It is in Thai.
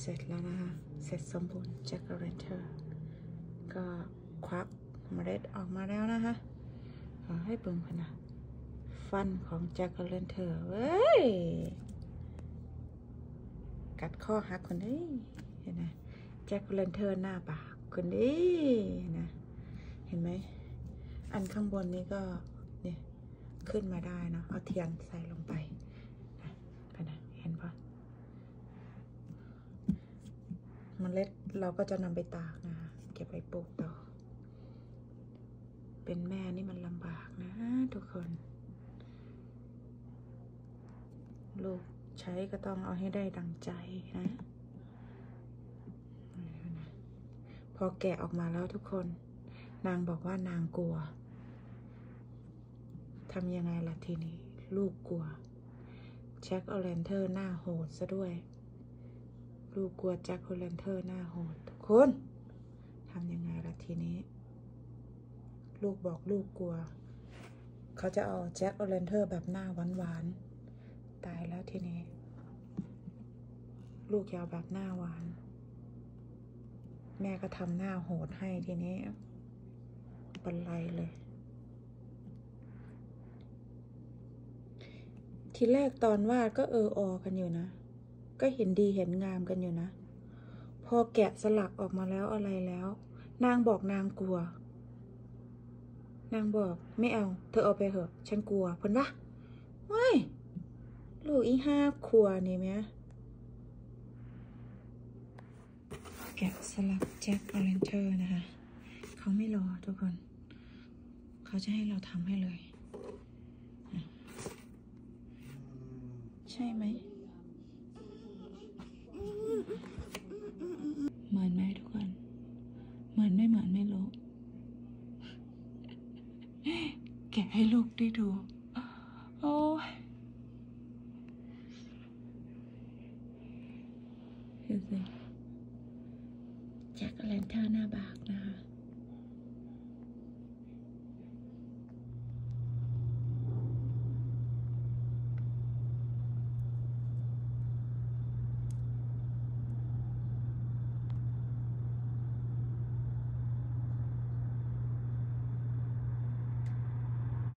เสร็จแล้วนะคะ เสร็จสมบูรณ์ Jack lantern ก็ควักเมล็ดออกมาแล้วนะคะขอให้เบิ่งพนนะฟันของ Jack lantern เว้ย กัดข้อหักคนนี้เห็นไหม Jack lantern หน้าปากคนนี้นะ เห็นไหม อันข้างบนนี้ก็เนี่ยขึ้นมาได้เนาะเอาเทียนใส่ลงไปนะไปนะเห็นปะ มันเล็ดเราก็จะนำไปตากนะเก็บไปปลูกต่อ เป็นแม่นี่มันลำบากนะทุกคน ลูกใช้ก็ต้องเอาให้ได้ดังใจนะ พอแกะออกมาแล้วทุกคน นางบอกว่านางกลัวทำยังไงล่ะทีนี้ ลูกกลัว Jack-o'-lantern หน้าโหดซะด้วย ลูกกลัว Jack-o'-lantern หน้าโหดทุกคนทำยังไงล่ะทีนี้ ลูกบอกลูกกลัว เขาจะเอา Jack-o'-lantern แบบหน้าหวานๆ ตายแล้วทีนี้ ลูกอยากเอาแบบหน้าหวาน แม่ก็ทำหน้าโหดให้ทีนี้บันไลเลยทีแรกตอนวาดก็เออออกันอยู่นะ ก็เห็นดีเห็นงามกันอยู่นะ พอแกะสลักออกมาแล้วอะไรแล้ว นางบอกนางกลัว นางบอกไม่เอา เธอเอาไปเถอะ ฉันกลัวเพิ่นวะว้ายลูกอีห้าครัวนี่ไหมแกะสลัก Jack-o'-lantern นะคะ เขาไม่รอทุกคน เขาจะให้เราทำให้เลย ใช่ไหม เหมือนไหมทุกคน เหมือนไม่เหมือนไม่รู้ แกให้ลูกได้ดู โอ้ยดูสิแจ็คแลนเทอร์หน้าบาก